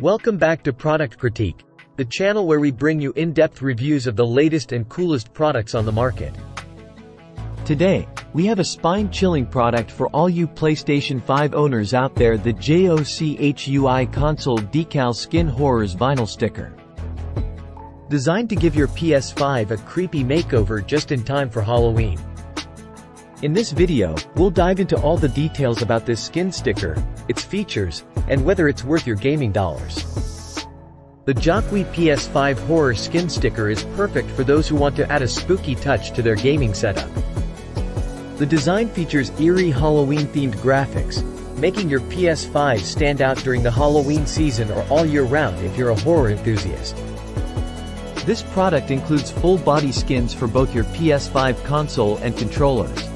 Welcome back to Product Critique, the channel where we bring you in-depth reviews of the latest and coolest products on the market. Today, we have a spine-chilling product for all you PlayStation 5 owners out there the JOCHUI Console Decal Skin Horrors Vinyl Sticker. Designed to give your PS5 a creepy makeover just in time for Halloween. In this video, we'll dive into all the details about this skin sticker, its features, and whether it's worth your gaming dollars. The JOCHUI PS5 Horror Skin Sticker is perfect for those who want to add a spooky touch to their gaming setup. The design features eerie Halloween-themed graphics, making your PS5 stand out during the Halloween season or all year round if you're a horror enthusiast. This product includes full-body skins for both your PS5 console and controllers.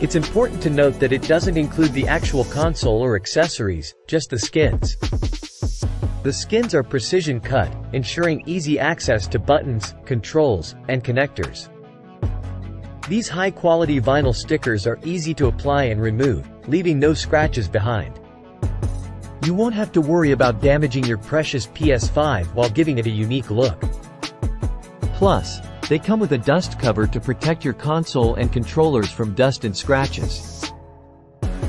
It's important to note that it doesn't include the actual console or accessories, just the skins. The skins are precision cut, ensuring easy access to buttons, controls, and connectors. These high-quality vinyl stickers are easy to apply and remove, leaving no scratches behind. You won't have to worry about damaging your precious PS5 while giving it a unique look. Plus, they come with a dust cover to protect your console and controllers from dust and scratches.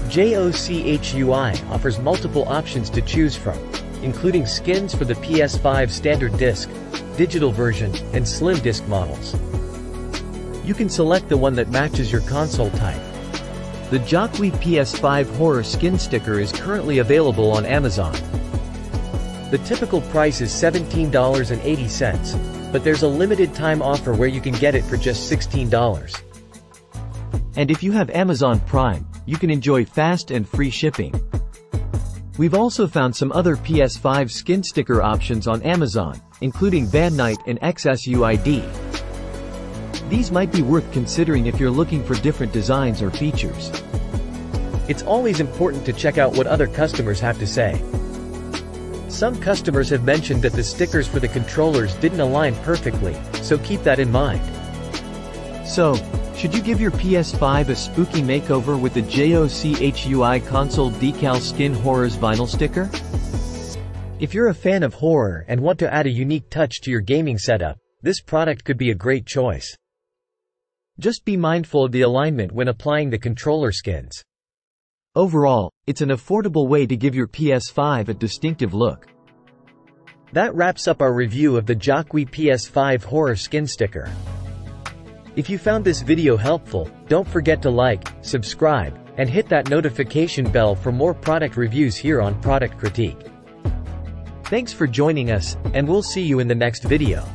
JOCHUI offers multiple options to choose from, including skins for the PS5 standard disc, digital version, and slim disc models. You can select the one that matches your console type. The JOCHUI PS5 Horror Skin Sticker is currently available on Amazon. The typical price is $17.80, but there's a limited time offer where you can get it for just $16. And if you have Amazon Prime, you can enjoy fast and free shipping. We've also found some other PS5 skin sticker options on Amazon, including Van Night and XSUID. These might be worth considering if you're looking for different designs or features. It's always important to check out what other customers have to say. Some customers have mentioned that the stickers for the controllers didn't align perfectly, so keep that in mind. So, should you give your PS5 a spooky makeover with the JOCHUI console decal skin horrors vinyl sticker? If you're a fan of horror and want to add a unique touch to your gaming setup, this product could be a great choice. Just be mindful of the alignment when applying the controller skins. Overall, it's an affordable way to give your PS5 a distinctive look. That wraps up our review of the JOCHUI PS5 Horror Skin Sticker. If you found this video helpful, don't forget to like, subscribe, and hit that notification bell for more product reviews here on Product Critique. Thanks for joining us, and we'll see you in the next video.